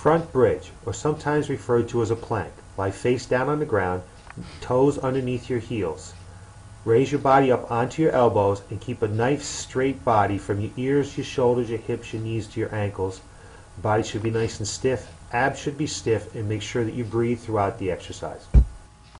Front bridge, or sometimes referred to as a plank. Lie face down on the ground, toes underneath your heels. Raise your body up onto your elbows and keep a nice straight body from your ears, your shoulders, your hips, your knees to your ankles. Body should be nice and stiff, abs should be stiff, and make sure that you breathe throughout the exercise.